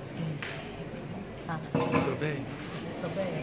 Ice cream. Ah, Sorbet. sorbet.